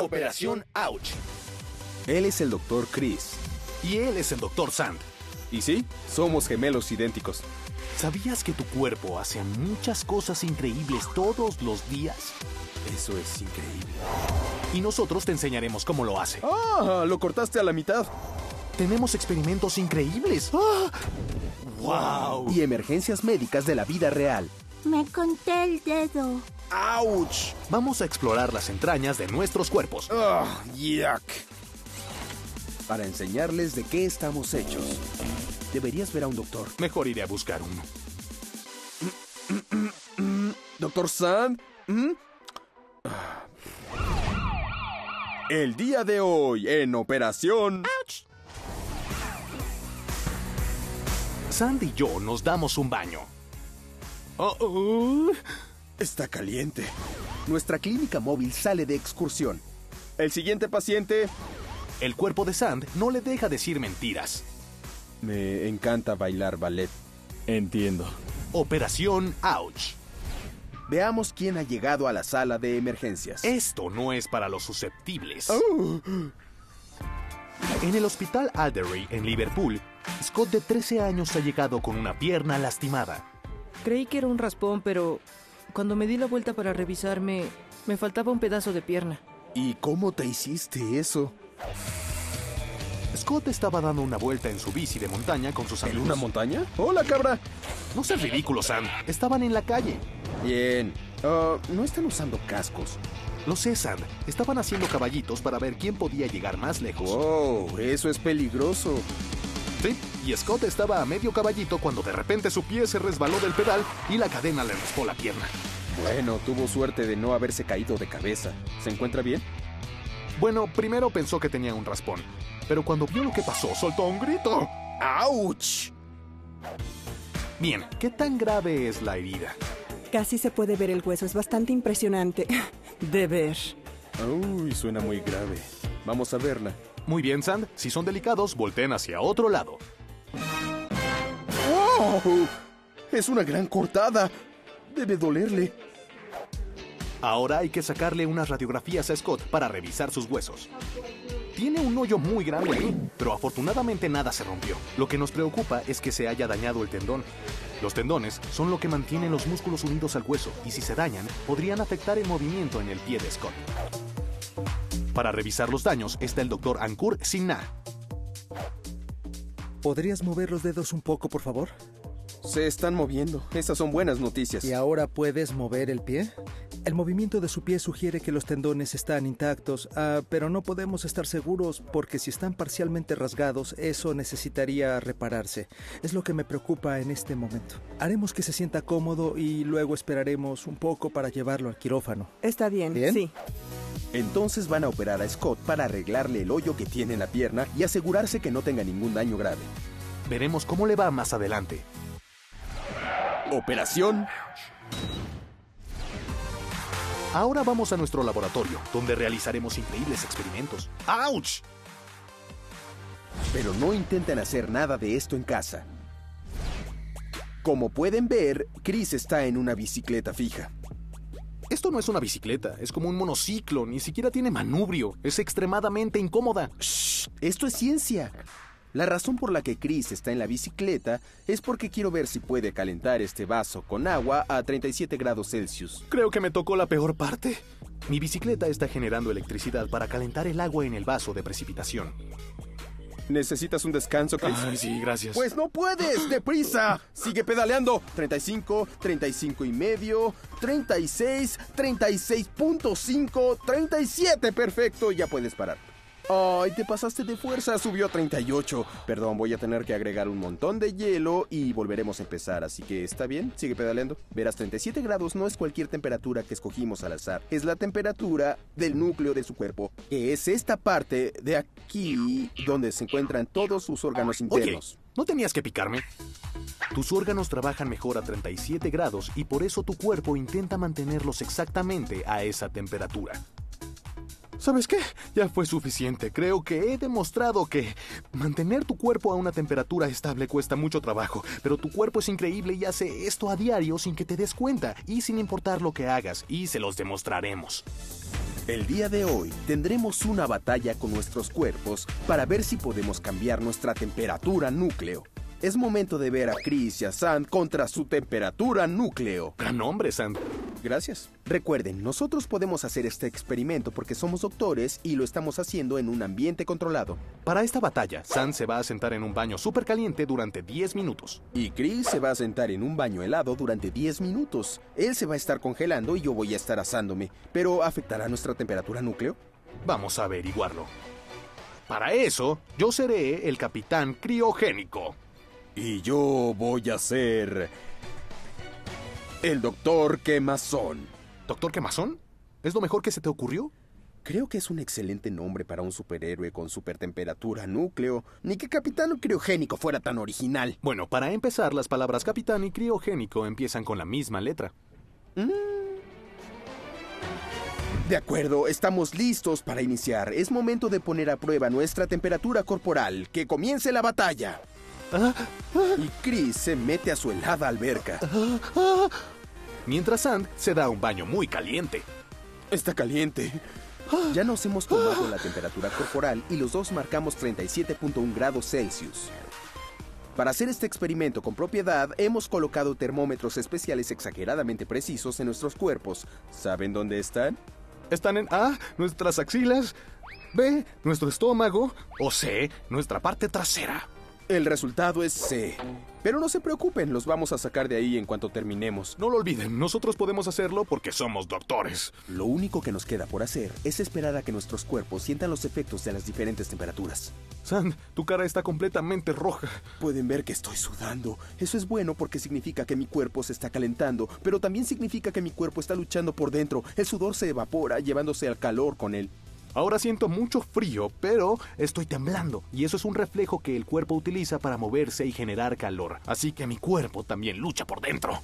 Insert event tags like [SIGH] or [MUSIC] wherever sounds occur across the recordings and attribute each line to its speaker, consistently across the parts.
Speaker 1: Operación Ouch.
Speaker 2: Él es el Dr. Chris.
Speaker 1: Y él es el Dr. Sand.
Speaker 2: Y sí, somos gemelos idénticos.
Speaker 1: ¿Sabías que tu cuerpo hace muchas cosas increíbles todos los días?
Speaker 2: Eso es increíble.
Speaker 1: Y nosotros te enseñaremos cómo lo hace.
Speaker 2: Ah, lo cortaste a la mitad.
Speaker 1: Tenemos experimentos increíbles. ¡Ah! ¡Wow!
Speaker 2: Y emergencias médicas de la vida real.
Speaker 3: Me conté el dedo.
Speaker 2: ¡Auch!
Speaker 1: Vamos a explorar las entrañas de nuestros cuerpos.
Speaker 2: ¡Ah! ¡Yuck! Para enseñarles de qué estamos hechos. Deberías ver a un doctor.
Speaker 1: Mejor iré a buscar uno.
Speaker 2: Doctor Sand. ¿Mm? El día de hoy en Operación...
Speaker 1: Sand y yo nos damos un baño. Oh, oh.
Speaker 2: Está caliente. Nuestra clínica móvil sale de excursión. El siguiente paciente...
Speaker 1: El cuerpo de Sand no le deja decir mentiras.
Speaker 2: Me encanta bailar ballet.
Speaker 4: Entiendo.
Speaker 1: Operación Ouch.
Speaker 2: Veamos quién ha llegado a la sala de emergencias.
Speaker 1: Esto no es para los susceptibles.
Speaker 2: Oh.
Speaker 1: En el hospital Alderey, en Liverpool, Scott de 13 años ha llegado con una pierna lastimada.
Speaker 5: Creí que era un raspón, pero cuando me di la vuelta para revisarme, me faltaba un pedazo de pierna.
Speaker 2: ¿Y cómo te hiciste eso?
Speaker 1: Scott estaba dando una vuelta en su bici de montaña con sus
Speaker 2: ¿En
Speaker 1: amigos.
Speaker 2: una montaña? ¡Hola, cabra!
Speaker 1: No seas ridículo, Sam. Estaban en la calle.
Speaker 2: Bien. Ah, no están usando cascos.
Speaker 1: Lo sé, Sam. Estaban haciendo caballitos para ver quién podía llegar más lejos.
Speaker 2: ¡Wow! Eso es peligroso.
Speaker 1: Sí, y Scott estaba a medio caballito cuando de repente su pie se resbaló del pedal y la cadena le raspó la pierna.
Speaker 2: Bueno, tuvo suerte de no haberse caído de cabeza. ¿Se encuentra bien?
Speaker 1: Bueno, primero pensó que tenía un raspón, pero cuando vio lo que pasó, soltó un grito.
Speaker 2: ¡Auch!
Speaker 1: Bien, ¿qué tan grave es la herida?
Speaker 6: Casi se puede ver el hueso, es bastante impresionante [LAUGHS] de ver.
Speaker 2: Uy, suena muy grave. Vamos a verla.
Speaker 1: Muy bien, Sand. Si son delicados, volteen hacia otro lado.
Speaker 2: Es una gran cortada. Debe dolerle.
Speaker 1: Ahora hay que sacarle unas radiografías a Scott para revisar sus huesos. Tiene un hoyo muy grande ahí, pero afortunadamente nada se rompió. Lo que nos preocupa es que se haya dañado el tendón. Los tendones son lo que mantienen los músculos unidos al hueso y si se dañan, podrían afectar el movimiento en el pie de Scott. Para revisar los daños está el doctor Ankur Sinha.
Speaker 7: ¿Podrías mover los dedos un poco, por favor?
Speaker 2: Se están moviendo. Esas son buenas noticias.
Speaker 7: ¿Y ahora puedes mover el pie? El movimiento de su pie sugiere que los tendones están intactos, ah, pero no podemos estar seguros porque si están parcialmente rasgados, eso necesitaría repararse. Es lo que me preocupa en este momento. Haremos que se sienta cómodo y luego esperaremos un poco para llevarlo al quirófano.
Speaker 6: Está bien,
Speaker 7: ¿Bien?
Speaker 6: sí.
Speaker 2: Entonces van a operar a Scott para arreglarle el hoyo que tiene en la pierna y asegurarse que no tenga ningún daño grave.
Speaker 1: Veremos cómo le va más adelante.
Speaker 2: Operación.
Speaker 1: Ahora vamos a nuestro laboratorio, donde realizaremos increíbles experimentos. ¡Auch!
Speaker 2: Pero no intenten hacer nada de esto en casa. Como pueden ver, Chris está en una bicicleta fija.
Speaker 1: Esto no es una bicicleta, es como un monociclo, ni siquiera tiene manubrio, es extremadamente incómoda.
Speaker 2: Shh, esto es ciencia. La razón por la que Chris está en la bicicleta es porque quiero ver si puede calentar este vaso con agua a 37 grados Celsius.
Speaker 1: Creo que me tocó la peor parte. Mi bicicleta está generando electricidad para calentar el agua en el vaso de precipitación.
Speaker 2: ¿Necesitas un descanso, Chris?
Speaker 1: Ay, sí, gracias.
Speaker 2: Pues no puedes, deprisa. Sigue pedaleando. 35, 35 y medio, 36, 36.5, 37. Perfecto, ya puedes parar. Ay, te pasaste de fuerza, subió a 38. Perdón, voy a tener que agregar un montón de hielo y volveremos a empezar, así que está bien, sigue pedaleando. Verás, 37 grados no es cualquier temperatura que escogimos al azar, es la temperatura del núcleo de su cuerpo, que es esta parte de aquí donde se encuentran todos sus órganos
Speaker 1: Oye,
Speaker 2: internos.
Speaker 1: ¿no tenías que picarme? Tus órganos trabajan mejor a 37 grados y por eso tu cuerpo intenta mantenerlos exactamente a esa temperatura. ¿Sabes qué? Ya fue suficiente. Creo que he demostrado que mantener tu cuerpo a una temperatura estable cuesta mucho trabajo, pero tu cuerpo es increíble y hace esto a diario sin que te des cuenta y sin importar lo que hagas, y se los demostraremos.
Speaker 2: El día de hoy tendremos una batalla con nuestros cuerpos para ver si podemos cambiar nuestra temperatura núcleo. Es momento de ver a Chris y a Sand contra su temperatura núcleo.
Speaker 1: Gran nombre, Sand.
Speaker 2: Gracias. Recuerden, nosotros podemos hacer este experimento porque somos doctores y lo estamos haciendo en un ambiente controlado.
Speaker 1: Para esta batalla, Sand se va a sentar en un baño súper caliente durante 10 minutos.
Speaker 2: Y Chris se va a sentar en un baño helado durante 10 minutos. Él se va a estar congelando y yo voy a estar asándome. ¿Pero afectará nuestra temperatura núcleo?
Speaker 1: Vamos a averiguarlo. Para eso, yo seré el capitán criogénico.
Speaker 2: Y yo voy a ser... El doctor Quemazón.
Speaker 1: ¿Doctor Quemazón? ¿Es lo mejor que se te ocurrió?
Speaker 2: Creo que es un excelente nombre para un superhéroe con supertemperatura núcleo. Ni que capitán criogénico fuera tan original.
Speaker 1: Bueno, para empezar, las palabras capitán y criogénico empiezan con la misma letra.
Speaker 2: De acuerdo, estamos listos para iniciar. Es momento de poner a prueba nuestra temperatura corporal. ¡Que comience la batalla! Y Chris se mete a su helada alberca.
Speaker 1: Mientras Sand se da un baño muy caliente.
Speaker 2: Está caliente. Ya nos hemos tomado la temperatura corporal y los dos marcamos 37.1 grados Celsius. Para hacer este experimento con propiedad, hemos colocado termómetros especiales exageradamente precisos en nuestros cuerpos. ¿Saben dónde están?
Speaker 1: Están en A, nuestras axilas, B, nuestro estómago, o C, nuestra parte trasera.
Speaker 2: El resultado es C. Pero no se preocupen, los vamos a sacar de ahí en cuanto terminemos.
Speaker 1: No lo olviden, nosotros podemos hacerlo porque somos doctores.
Speaker 2: Lo único que nos queda por hacer es esperar a que nuestros cuerpos sientan los efectos de las diferentes temperaturas.
Speaker 1: Sand, tu cara está completamente roja.
Speaker 2: Pueden ver que estoy sudando. Eso es bueno porque significa que mi cuerpo se está calentando, pero también significa que mi cuerpo está luchando por dentro. El sudor se evapora, llevándose al calor con él.
Speaker 1: Ahora siento mucho frío, pero estoy temblando, y eso es un reflejo que el cuerpo utiliza para moverse y generar calor. Así que mi cuerpo también lucha por dentro.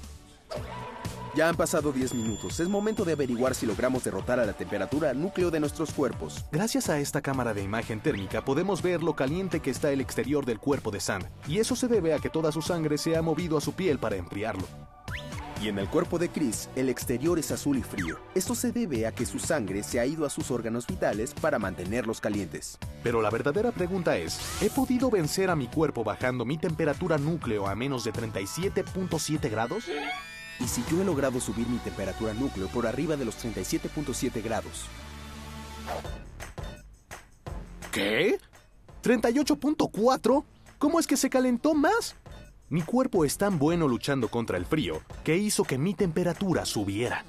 Speaker 2: Ya han pasado 10 minutos. Es momento de averiguar si logramos derrotar a la temperatura núcleo de nuestros cuerpos.
Speaker 1: Gracias a esta cámara de imagen térmica podemos ver lo caliente que está el exterior del cuerpo de Sand, y eso se debe a que toda su sangre se ha movido a su piel para enfriarlo.
Speaker 2: Y en el cuerpo de Chris, el exterior es azul y frío. Esto se debe a que su sangre se ha ido a sus órganos vitales para mantenerlos calientes.
Speaker 1: Pero la verdadera pregunta es, ¿he podido vencer a mi cuerpo bajando mi temperatura núcleo a menos de 37.7 grados?
Speaker 2: ¿Y si yo he logrado subir mi temperatura núcleo por arriba de los 37.7 grados?
Speaker 1: ¿Qué? ¿38.4? ¿Cómo es que se calentó más? Mi cuerpo es tan bueno luchando contra el frío que hizo que mi temperatura subiera.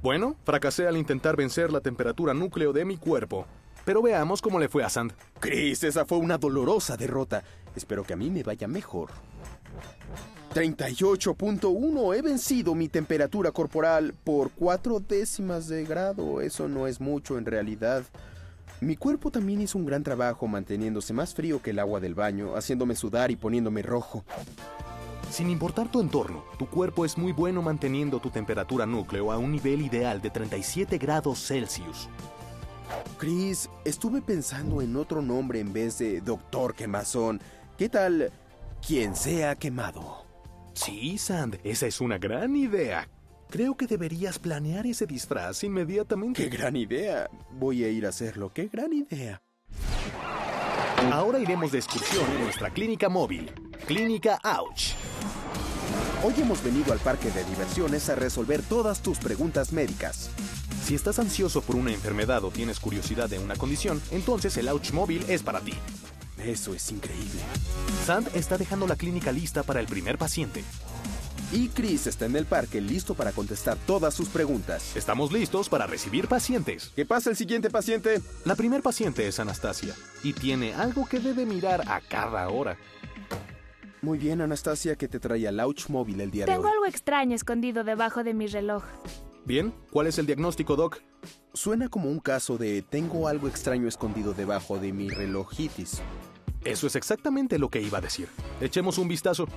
Speaker 1: Bueno, fracasé al intentar vencer la temperatura núcleo de mi cuerpo. Pero veamos cómo le fue a Sand.
Speaker 2: Chris, esa fue una dolorosa derrota. Espero que a mí me vaya mejor. 38.1. He vencido mi temperatura corporal por cuatro décimas de grado. Eso no es mucho en realidad. Mi cuerpo también hizo un gran trabajo manteniéndose más frío que el agua del baño, haciéndome sudar y poniéndome rojo.
Speaker 1: Sin importar tu entorno, tu cuerpo es muy bueno manteniendo tu temperatura núcleo a un nivel ideal de 37 grados Celsius.
Speaker 2: Chris, estuve pensando en otro nombre en vez de Doctor Quemazón. ¿Qué tal quien sea quemado?
Speaker 1: Sí, Sand, esa es una gran idea. Creo que deberías planear ese disfraz inmediatamente.
Speaker 2: ¡Qué gran idea! Voy a ir a hacerlo. ¡Qué gran idea!
Speaker 1: Ahora iremos de excursión en nuestra clínica móvil, Clínica Ouch.
Speaker 2: Hoy hemos venido al parque de diversiones a resolver todas tus preguntas médicas.
Speaker 1: Si estás ansioso por una enfermedad o tienes curiosidad de una condición, entonces el Ouch móvil es para ti.
Speaker 2: Eso es increíble.
Speaker 1: Sand está dejando la clínica lista para el primer paciente.
Speaker 2: Y Chris está en el parque listo para contestar todas sus preguntas.
Speaker 1: Estamos listos para recibir pacientes.
Speaker 2: ¿Qué pasa el siguiente paciente?
Speaker 1: La primer paciente es Anastasia y tiene algo que debe mirar a cada hora.
Speaker 2: Muy bien, Anastasia, que te trae al Ouch móvil el día de
Speaker 4: Tengo
Speaker 2: hoy.
Speaker 4: algo extraño escondido debajo de mi reloj.
Speaker 1: Bien, ¿cuál es el diagnóstico, Doc?
Speaker 2: Suena como un caso de tengo algo extraño escondido debajo de mi relojitis.
Speaker 1: Eso es exactamente lo que iba a decir. Echemos un vistazo.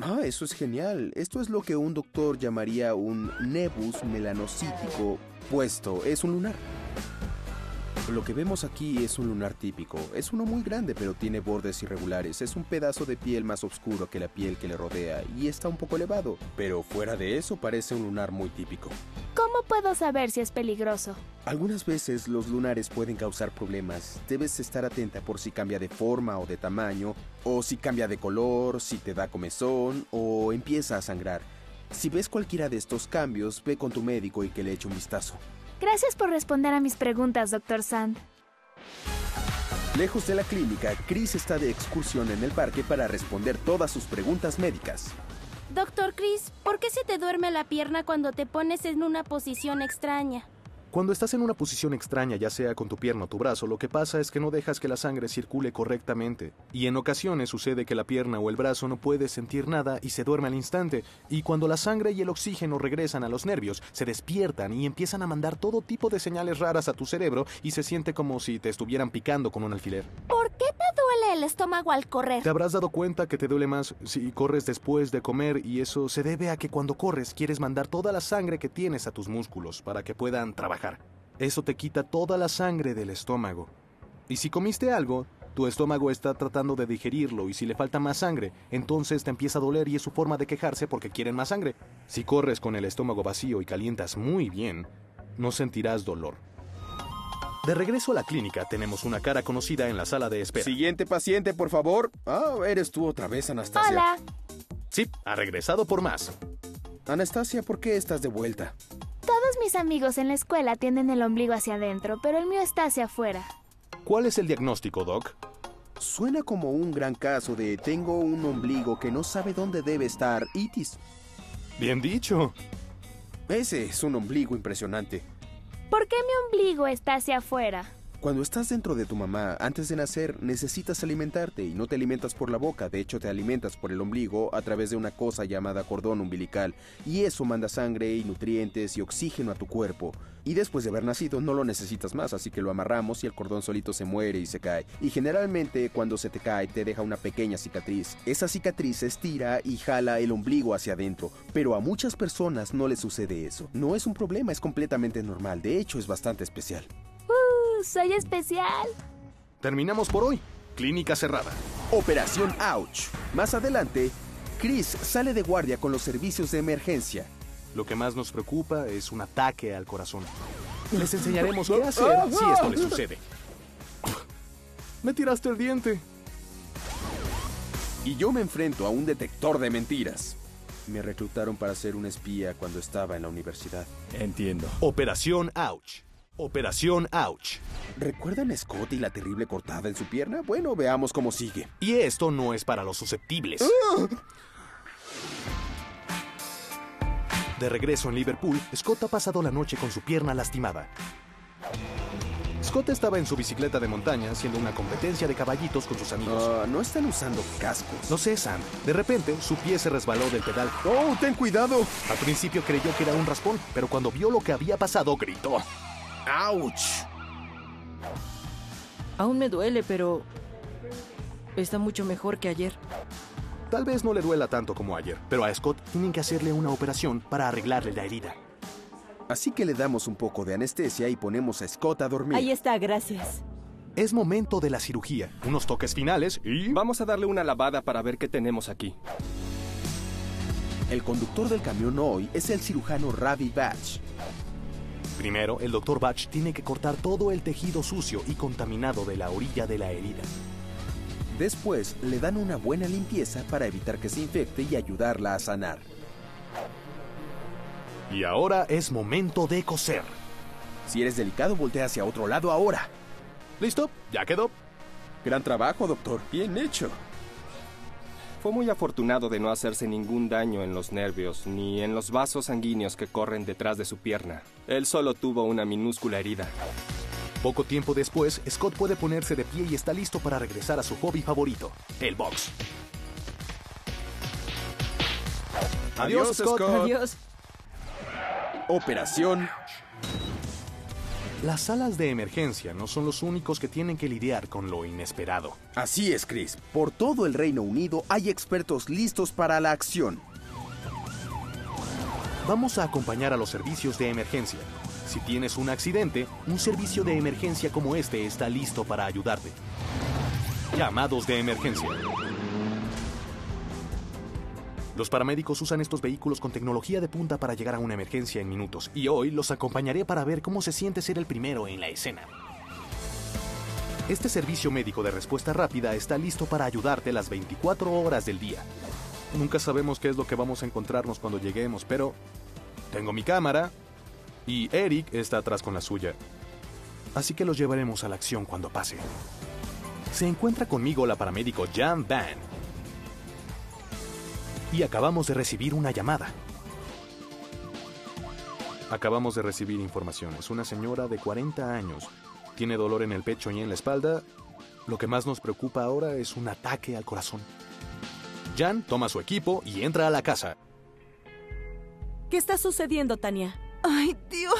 Speaker 2: Ah, eso es genial. Esto es lo que un doctor llamaría un nebus melanocítico puesto. Es un lunar. Lo que vemos aquí es un lunar típico. Es uno muy grande, pero tiene bordes irregulares. Es un pedazo de piel más oscuro que la piel que le rodea y está un poco elevado. Pero fuera de eso parece un lunar muy típico.
Speaker 4: ¿Cómo puedo saber si es peligroso?
Speaker 2: Algunas veces los lunares pueden causar problemas. Debes estar atenta por si cambia de forma o de tamaño, o si cambia de color, si te da comezón o empieza a sangrar. Si ves cualquiera de estos cambios, ve con tu médico y que le eche un vistazo.
Speaker 4: Gracias por responder a mis preguntas, Dr. Sand.
Speaker 2: Lejos de la clínica, Chris está de excursión en el parque para responder todas sus preguntas médicas.
Speaker 3: Doctor Chris, ¿por qué se te duerme la pierna cuando te pones en una posición extraña?
Speaker 1: Cuando estás en una posición extraña, ya sea con tu pierna o tu brazo, lo que pasa es que no dejas que la sangre circule correctamente. Y en ocasiones sucede que la pierna o el brazo no puede sentir nada y se duerme al instante. Y cuando la sangre y el oxígeno regresan a los nervios, se despiertan y empiezan a mandar todo tipo de señales raras a tu cerebro y se siente como si te estuvieran picando con un alfiler.
Speaker 3: ¿Por qué te duele el estómago al correr?
Speaker 1: Te habrás dado cuenta que te duele más si corres después de comer y eso se debe a que cuando corres quieres mandar toda la sangre que tienes a tus músculos para que puedan trabajar. Eso te quita toda la sangre del estómago. Y si comiste algo, tu estómago está tratando de digerirlo y si le falta más sangre, entonces te empieza a doler y es su forma de quejarse porque quieren más sangre. Si corres con el estómago vacío y calientas muy bien, no sentirás dolor. De regreso a la clínica, tenemos una cara conocida en la sala de espera.
Speaker 2: Siguiente paciente, por favor. Ah, eres tú otra vez, Anastasia.
Speaker 4: Hola.
Speaker 1: Sí, ha regresado por más.
Speaker 2: Anastasia, ¿por qué estás de vuelta?
Speaker 4: Mis amigos en la escuela tienen el ombligo hacia adentro, pero el mío está hacia afuera.
Speaker 1: ¿Cuál es el diagnóstico, Doc?
Speaker 2: Suena como un gran caso de tengo un ombligo que no sabe dónde debe estar, itis.
Speaker 1: Bien dicho.
Speaker 2: Ese es un ombligo impresionante.
Speaker 4: ¿Por qué mi ombligo está hacia afuera?
Speaker 2: Cuando estás dentro de tu mamá, antes de nacer, necesitas alimentarte y no te alimentas por la boca, de hecho te alimentas por el ombligo a través de una cosa llamada cordón umbilical, y eso manda sangre y nutrientes y oxígeno a tu cuerpo. Y después de haber nacido no lo necesitas más, así que lo amarramos y el cordón solito se muere y se cae. Y generalmente cuando se te cae te deja una pequeña cicatriz. Esa cicatriz se estira y jala el ombligo hacia adentro, pero a muchas personas no les sucede eso. No es un problema, es completamente normal, de hecho es bastante especial.
Speaker 4: ¡Soy especial!
Speaker 1: Terminamos por hoy. Clínica cerrada.
Speaker 2: Operación Ouch. Más adelante, Chris sale de guardia con los servicios de emergencia.
Speaker 1: Lo que más nos preocupa es un ataque al corazón. Les enseñaremos qué hacer si esto les sucede. Me tiraste el diente.
Speaker 2: Y yo me enfrento a un detector de mentiras. Me reclutaron para ser un espía cuando estaba en la universidad.
Speaker 8: Entiendo.
Speaker 1: Operación Ouch. Operación Ouch.
Speaker 2: ¿Recuerdan a Scott y la terrible cortada en su pierna? Bueno, veamos cómo sigue.
Speaker 1: Y esto no es para los susceptibles. De regreso en Liverpool, Scott ha pasado la noche con su pierna lastimada. Scott estaba en su bicicleta de montaña haciendo una competencia de caballitos con sus amigos.
Speaker 2: Ah, no están usando cascos.
Speaker 1: No sé, Sam. De repente, su pie se resbaló del pedal.
Speaker 2: ¡Oh, ten cuidado!
Speaker 1: Al principio creyó que era un raspón, pero cuando vio lo que había pasado, gritó.
Speaker 2: ¡Auch!
Speaker 5: Aún me duele, pero está mucho mejor que ayer.
Speaker 1: Tal vez no le duela tanto como ayer, pero a Scott tienen que hacerle una operación para arreglarle la herida.
Speaker 2: Así que le damos un poco de anestesia y ponemos a Scott a dormir.
Speaker 6: Ahí está, gracias.
Speaker 1: Es momento de la cirugía. Unos toques finales y...
Speaker 8: Vamos a darle una lavada para ver qué tenemos aquí.
Speaker 2: El conductor del camión hoy es el cirujano Ravi Batch.
Speaker 1: Primero, el doctor Batch tiene que cortar todo el tejido sucio y contaminado de la orilla de la herida.
Speaker 2: Después le dan una buena limpieza para evitar que se infecte y ayudarla a sanar.
Speaker 1: Y ahora es momento de coser.
Speaker 2: Si eres delicado, voltea hacia otro lado ahora.
Speaker 1: ¿Listo? ¿Ya quedó?
Speaker 2: Gran trabajo, doctor. Bien hecho.
Speaker 8: Fue muy afortunado de no hacerse ningún daño en los nervios ni en los vasos sanguíneos que corren detrás de su pierna. Él solo tuvo una minúscula herida.
Speaker 1: Poco tiempo después, Scott puede ponerse de pie y está listo para regresar a su hobby favorito, el box. Adiós, Scott.
Speaker 5: Adiós.
Speaker 2: Operación.
Speaker 1: Las salas de emergencia no son los únicos que tienen que lidiar con lo inesperado.
Speaker 2: Así es, Chris. Por todo el Reino Unido hay expertos listos para la acción.
Speaker 1: Vamos a acompañar a los servicios de emergencia. Si tienes un accidente, un servicio de emergencia como este está listo para ayudarte. Llamados de emergencia. Los paramédicos usan estos vehículos con tecnología de punta para llegar a una emergencia en minutos, y hoy los acompañaré para ver cómo se siente ser el primero en la escena. Este servicio médico de respuesta rápida está listo para ayudarte las 24 horas del día. Nunca sabemos qué es lo que vamos a encontrarnos cuando lleguemos, pero tengo mi cámara y Eric está atrás con la suya. Así que los llevaremos a la acción cuando pase. Se encuentra conmigo la paramédico Jan Van. Y acabamos de recibir una llamada. Acabamos de recibir informaciones. Una señora de 40 años tiene dolor en el pecho y en la espalda. Lo que más nos preocupa ahora es un ataque al corazón. Jan toma su equipo y entra a la casa.
Speaker 9: ¿Qué está sucediendo, Tania?
Speaker 10: Ay, Dios.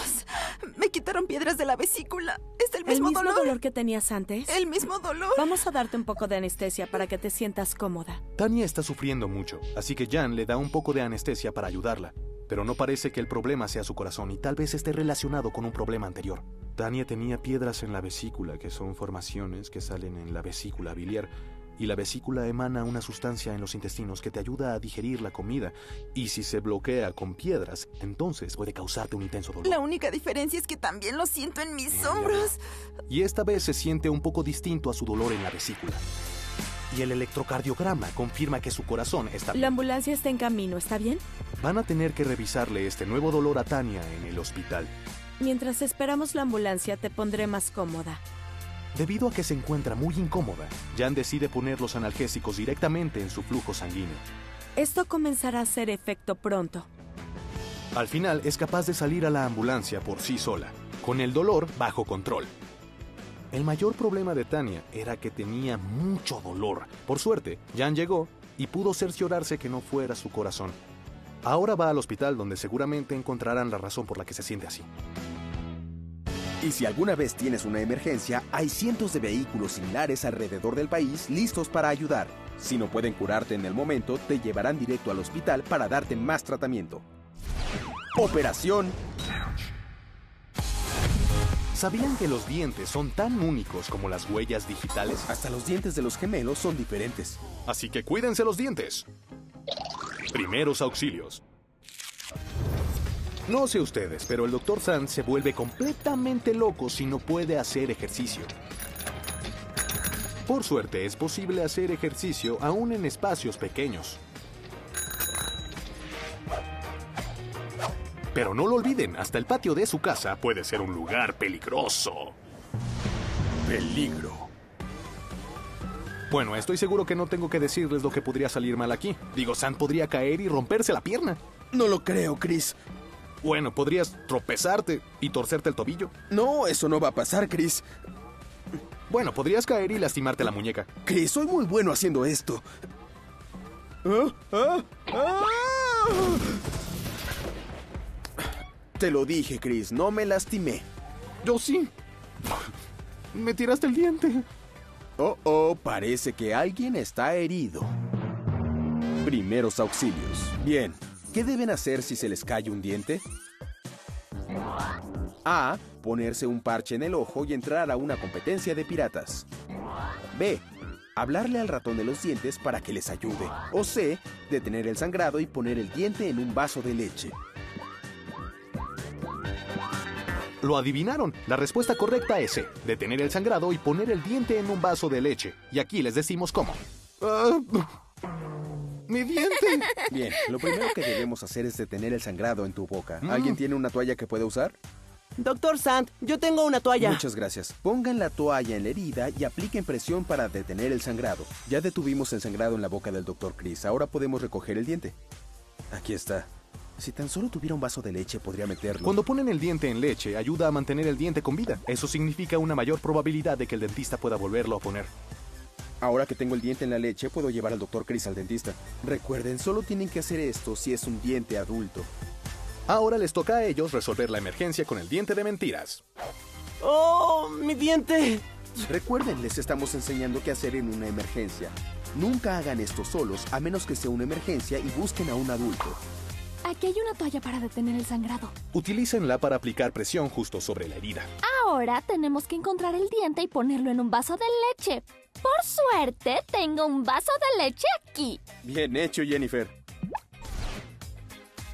Speaker 10: Piedras de la vesícula. Es el mismo,
Speaker 9: ¿El mismo
Speaker 10: dolor.
Speaker 9: dolor que tenías antes?
Speaker 10: El mismo dolor.
Speaker 9: Vamos a darte un poco de anestesia para que te sientas cómoda.
Speaker 1: Tania está sufriendo mucho, así que Jan le da un poco de anestesia para ayudarla. Pero no parece que el problema sea su corazón y tal vez esté relacionado con un problema anterior. Tania tenía piedras en la vesícula, que son formaciones que salen en la vesícula biliar, y la vesícula emana una sustancia en los intestinos que te ayuda a digerir la comida, y si se bloquea con piedras, entonces puede causarte un intenso dolor.
Speaker 10: La única diferencia es que también lo siento en mis hombros.
Speaker 1: Y esta vez se siente un poco distinto a su dolor en la vesícula. Y el electrocardiograma confirma que su corazón está bien.
Speaker 9: La ambulancia está en camino, ¿está bien?
Speaker 1: Van a tener que revisarle este nuevo dolor a Tania en el hospital.
Speaker 9: Mientras esperamos la ambulancia, te pondré más cómoda.
Speaker 1: Debido a que se encuentra muy incómoda, Jan decide poner los analgésicos directamente en su flujo sanguíneo.
Speaker 9: Esto comenzará a hacer efecto pronto.
Speaker 1: Al final es capaz de salir a la ambulancia por sí sola, con el dolor bajo control. El mayor problema de Tania era que tenía mucho dolor. Por suerte, Jan llegó y pudo cerciorarse que no fuera su corazón. Ahora va al hospital donde seguramente encontrarán la razón por la que se siente así.
Speaker 2: Y si alguna vez tienes una emergencia, hay cientos de vehículos similares alrededor del país listos para ayudar. Si no pueden curarte en el momento, te llevarán directo al hospital para darte más tratamiento. Operación
Speaker 1: ¿Sabían que los dientes son tan únicos como las huellas digitales?
Speaker 2: Hasta los dientes de los gemelos son diferentes.
Speaker 1: Así que cuídense los dientes. Primeros auxilios. No sé ustedes, pero el Dr. Sand se vuelve completamente loco si no puede hacer ejercicio. Por suerte, es posible hacer ejercicio aún en espacios pequeños. Pero no lo olviden, hasta el patio de su casa puede ser un lugar peligroso. Peligro. Bueno, estoy seguro que no tengo que decirles lo que podría salir mal aquí. Digo, Sam podría caer y romperse la pierna.
Speaker 2: No lo creo, Chris.
Speaker 1: Bueno, podrías tropezarte y torcerte el tobillo.
Speaker 2: No, eso no va a pasar, Chris.
Speaker 1: Bueno, podrías caer y lastimarte la muñeca.
Speaker 2: Chris, soy muy bueno haciendo esto. ¿Ah? ¿Ah? ¡Ah! Te lo dije, Chris, no me lastimé.
Speaker 1: Yo sí. Me tiraste el diente.
Speaker 2: Oh, oh, parece que alguien está herido. Primeros auxilios. Bien, ¿qué deben hacer si se les cae un diente? A. Ponerse un parche en el ojo y entrar a una competencia de piratas. B. Hablarle al ratón de los dientes para que les ayude. O C. Detener el sangrado y poner el diente en un vaso de leche.
Speaker 1: Lo adivinaron. La respuesta correcta es C. Detener el sangrado y poner el diente en un vaso de leche. Y aquí les decimos cómo. Ah, ¡Mi diente!
Speaker 2: Bien, lo primero que debemos hacer es detener el sangrado en tu boca.
Speaker 1: Mm.
Speaker 2: ¿Alguien tiene una toalla que pueda usar?
Speaker 5: Doctor Sand, yo tengo una toalla.
Speaker 2: Muchas gracias. Pongan la toalla en la herida y apliquen presión para detener el sangrado. Ya detuvimos el sangrado en la boca del Dr. Chris. Ahora podemos recoger el diente. Aquí está. Si tan solo tuviera un vaso de leche, podría meterlo.
Speaker 1: Cuando ponen el diente en leche, ayuda a mantener el diente con vida. Eso significa una mayor probabilidad de que el dentista pueda volverlo a poner.
Speaker 2: Ahora que tengo el diente en la leche, puedo llevar al Dr. Chris al dentista. Recuerden, solo tienen que hacer esto si es un diente adulto.
Speaker 1: Ahora les toca a ellos resolver la emergencia con el diente de mentiras.
Speaker 5: ¡Oh, mi diente!
Speaker 2: Recuerden, les estamos enseñando qué hacer en una emergencia. Nunca hagan esto solos, a menos que sea una emergencia y busquen a un adulto.
Speaker 3: Aquí hay una toalla para detener el sangrado.
Speaker 1: Utilícenla para aplicar presión justo sobre la herida.
Speaker 3: Ahora tenemos que encontrar el diente y ponerlo en un vaso de leche. Por suerte, tengo un vaso de leche aquí.
Speaker 2: Bien hecho, Jennifer.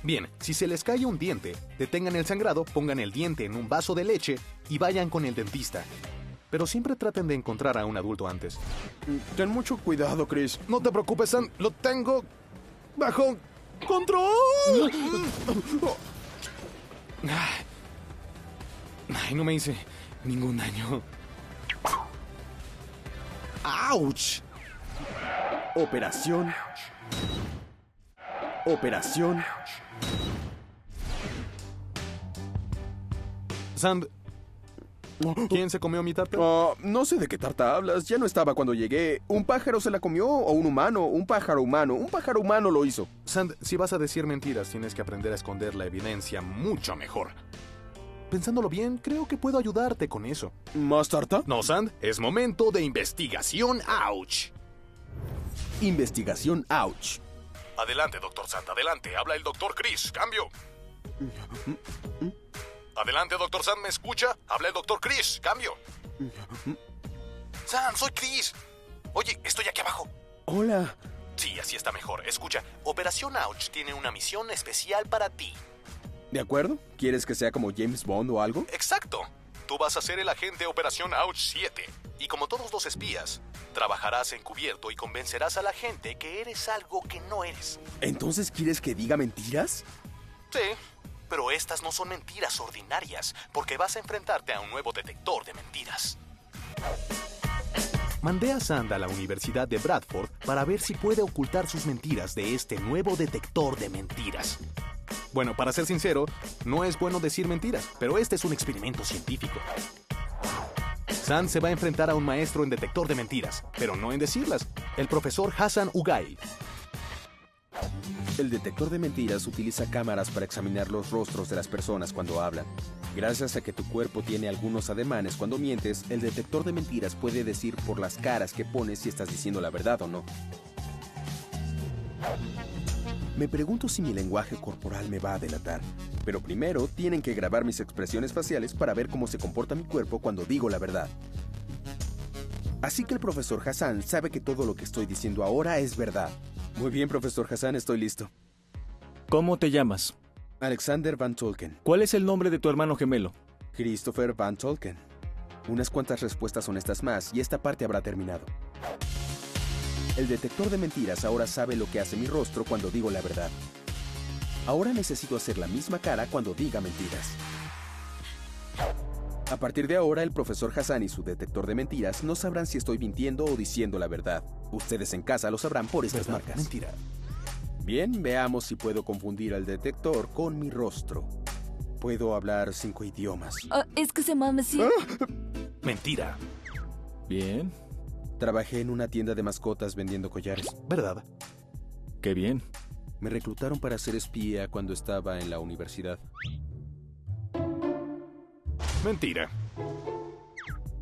Speaker 1: Bien, si se les cae un diente, detengan el sangrado, pongan el diente en un vaso de leche y vayan con el dentista. Pero siempre traten de encontrar a un adulto antes.
Speaker 2: Ten mucho cuidado, Chris.
Speaker 1: No te preocupes, Sam. Lo tengo bajo control. Ay, no me hice ningún daño.
Speaker 2: ¡Auch! Operación. Operación.
Speaker 1: Sand, ¿quién se comió mi tarta?
Speaker 2: Ah, no sé de qué tarta hablas. Ya no estaba cuando llegué. ¿Un pájaro se la comió o un humano? Un pájaro humano. Un pájaro humano lo hizo.
Speaker 1: Sand, si vas a decir mentiras, tienes que aprender a esconder la evidencia mucho mejor. Pensándolo bien, creo que puedo ayudarte con eso.
Speaker 2: ¿Más tarta?
Speaker 1: No, Sand, es momento de investigación. ¡Ouch!
Speaker 2: Investigación Ouch.
Speaker 1: Adelante, doctor Sand, adelante. Habla el doctor Chris. Cambio. Adelante, doctor Sand, ¿me escucha? Habla el doctor Chris. Cambio. Sand, soy Chris. Oye, estoy aquí abajo.
Speaker 2: Hola.
Speaker 1: Sí, así está mejor. Escucha, Operación Ouch tiene una misión especial para ti.
Speaker 2: ¿De acuerdo? ¿Quieres que sea como James Bond o algo?
Speaker 1: Exacto. Tú vas a ser el agente Operación Ouch 7. Y como todos los espías, trabajarás encubierto y convencerás a la gente que eres algo que no eres.
Speaker 2: ¿Entonces quieres que diga mentiras?
Speaker 1: Sí, pero estas no son mentiras ordinarias, porque vas a enfrentarte a un nuevo detector de mentiras. Mandé a Sand a la Universidad de Bradford para ver si puede ocultar sus mentiras de este nuevo detector de mentiras. Bueno, para ser sincero, no es bueno decir mentiras, pero este es un experimento científico. Sand se va a enfrentar a un maestro en detector de mentiras, pero no en decirlas, el profesor Hassan Ugail.
Speaker 2: El detector de mentiras utiliza cámaras para examinar los rostros de las personas cuando hablan. Gracias a que tu cuerpo tiene algunos ademanes cuando mientes, el detector de mentiras puede decir por las caras que pones si estás diciendo la verdad o no. Me pregunto si mi lenguaje corporal me va a delatar, pero primero tienen que grabar mis expresiones faciales para ver cómo se comporta mi cuerpo cuando digo la verdad. Así que el profesor Hassan sabe que todo lo que estoy diciendo ahora es verdad. Muy bien, profesor Hassan, estoy listo.
Speaker 11: ¿Cómo te llamas?
Speaker 2: Alexander Van Tolken.
Speaker 11: ¿Cuál es el nombre de tu hermano gemelo?
Speaker 2: Christopher Van Tolken. Unas cuantas respuestas honestas más y esta parte habrá terminado. El detector de mentiras ahora sabe lo que hace mi rostro cuando digo la verdad. Ahora necesito hacer la misma cara cuando diga mentiras. A partir de ahora, el profesor Hassan y su detector de mentiras no sabrán si estoy mintiendo o diciendo la verdad. Ustedes en casa lo sabrán por estas
Speaker 1: ¿Verdad?
Speaker 2: marcas.
Speaker 1: Mentira.
Speaker 2: Bien, veamos si puedo confundir al detector con mi rostro. Puedo hablar cinco idiomas.
Speaker 10: Ah, es que se mama así.
Speaker 1: Mentira.
Speaker 11: Bien,
Speaker 2: Trabajé en una tienda de mascotas vendiendo collares.
Speaker 1: ¿Verdad?
Speaker 11: qué bien.
Speaker 2: Me reclutaron para ser espía cuando estaba en la universidad.
Speaker 1: Mentira.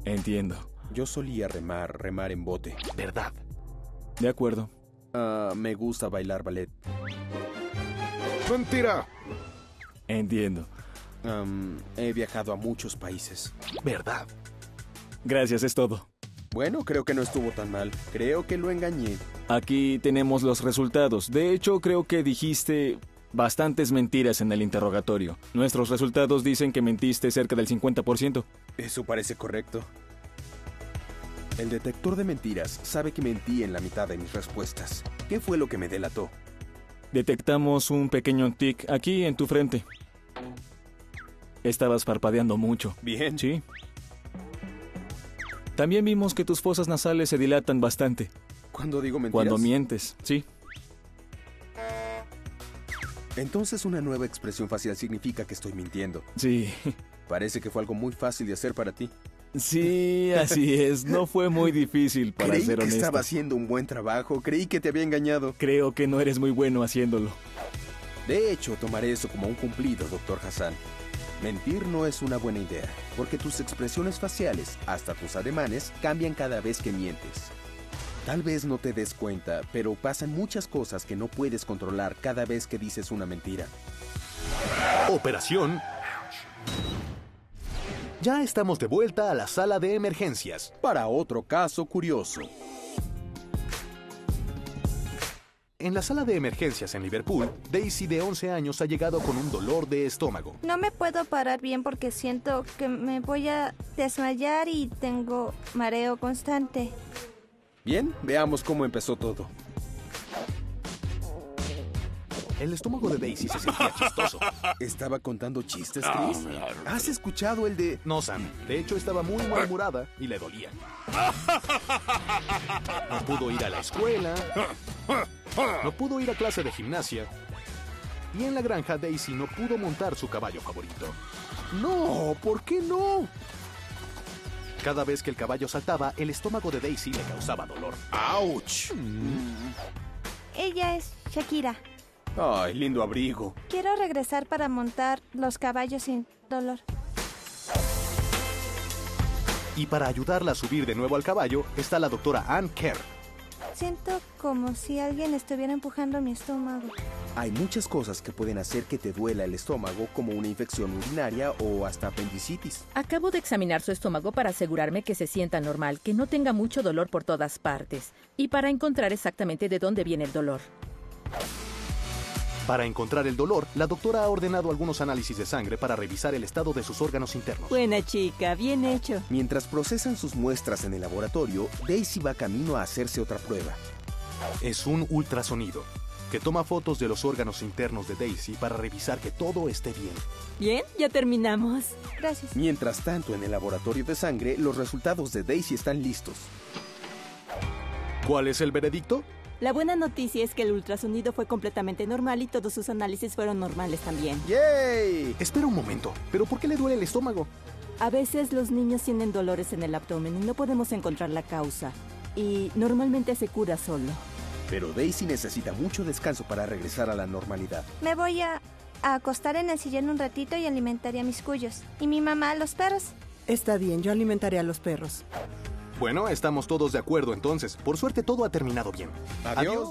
Speaker 11: Entiendo.
Speaker 2: Yo solía remar, remar en bote.
Speaker 1: ¿Verdad?
Speaker 11: De acuerdo.
Speaker 2: Ah, me gusta bailar ballet.
Speaker 1: Mentira.
Speaker 11: Entiendo.
Speaker 2: He viajado a muchos países.
Speaker 1: ¿Verdad?
Speaker 11: Gracias, es todo.
Speaker 2: Bueno, creo que no estuvo tan mal. Creo que lo engañé.
Speaker 11: Aquí tenemos los resultados. De hecho, creo que dijiste bastantes mentiras en el interrogatorio. Nuestros resultados dicen que mentiste cerca del 50%.
Speaker 2: Eso parece correcto. El detector de mentiras sabe que mentí en la mitad de mis respuestas. ¿Qué fue lo que me delató?
Speaker 11: Detectamos un pequeño tic aquí en tu frente. Estabas parpadeando mucho.
Speaker 2: Bien.
Speaker 11: Sí. También vimos que tus fosas nasales se dilatan bastante.
Speaker 2: Cuando digo mentiras.
Speaker 11: Cuando mientes, sí.
Speaker 2: Entonces una nueva expresión facial significa que estoy mintiendo.
Speaker 11: Sí.
Speaker 2: Parece que fue algo muy fácil de hacer para ti.
Speaker 11: Sí, así es. No fue muy difícil, para
Speaker 2: Creí
Speaker 11: ser
Speaker 2: que
Speaker 11: honesto.
Speaker 2: estaba haciendo un buen trabajo. Creí que te había engañado.
Speaker 11: Creo que no eres muy bueno haciéndolo.
Speaker 2: De hecho, tomaré eso como un cumplido, doctor Hassan. Mentir no es una buena idea, porque tus expresiones faciales, hasta tus ademanes, cambian cada vez que mientes. Tal vez no te des cuenta, pero pasan muchas cosas que no puedes controlar cada vez que dices una mentira.
Speaker 1: Operación. Ya estamos de vuelta a la sala de emergencias.
Speaker 2: Para otro caso curioso.
Speaker 1: En la sala de emergencias en Liverpool, Daisy de 11 años ha llegado con un dolor de estómago.
Speaker 12: No me puedo parar bien porque siento que me voy a desmayar y tengo mareo constante.
Speaker 2: Bien, veamos cómo empezó todo.
Speaker 1: El estómago de Daisy se sentía [LAUGHS] chistoso.
Speaker 2: ¿Estaba contando chistes, Chris? ¿Has escuchado el de...?
Speaker 1: No, Sam. De hecho, estaba muy malhumorada y le dolía. No pudo ir a la escuela. No pudo ir a clase de gimnasia. Y en la granja, Daisy no pudo montar su caballo favorito.
Speaker 2: No, ¿por qué no?
Speaker 1: Cada vez que el caballo saltaba, el estómago de Daisy le causaba dolor.
Speaker 2: ¡Auch!
Speaker 12: Ella es Shakira.
Speaker 2: Ay, lindo abrigo.
Speaker 12: Quiero regresar para montar los caballos sin dolor.
Speaker 1: Y para ayudarla a subir de nuevo al caballo está la doctora Ann Kerr.
Speaker 12: Siento como si alguien estuviera empujando mi estómago.
Speaker 2: Hay muchas cosas que pueden hacer que te duela el estómago, como una infección urinaria o hasta apendicitis.
Speaker 13: Acabo de examinar su estómago para asegurarme que se sienta normal, que no tenga mucho dolor por todas partes y para encontrar exactamente de dónde viene el dolor.
Speaker 1: Para encontrar el dolor, la doctora ha ordenado algunos análisis de sangre para revisar el estado de sus órganos internos.
Speaker 6: Buena chica, bien hecho.
Speaker 2: Mientras procesan sus muestras en el laboratorio, Daisy va camino a hacerse otra prueba.
Speaker 1: Es un ultrasonido que toma fotos de los órganos internos de Daisy para revisar que todo esté bien.
Speaker 6: Bien, ya terminamos.
Speaker 12: Gracias.
Speaker 2: Mientras tanto, en el laboratorio de sangre, los resultados de Daisy están listos.
Speaker 1: ¿Cuál es el veredicto?
Speaker 6: La buena noticia es que el ultrasonido fue completamente normal y todos sus análisis fueron normales también.
Speaker 2: ¡Yay!
Speaker 1: Espera un momento, ¿pero por qué le duele el estómago?
Speaker 6: A veces los niños tienen dolores en el abdomen y no podemos encontrar la causa. Y normalmente se cura solo.
Speaker 2: Pero Daisy necesita mucho descanso para regresar a la normalidad.
Speaker 12: Me voy a, a acostar en el sillón un ratito y alimentaré a mis cuyos. Y mi mamá a los perros.
Speaker 6: Está bien, yo alimentaré a los perros.
Speaker 1: Bueno, estamos todos de acuerdo entonces. Por suerte todo ha terminado bien.
Speaker 2: Adiós.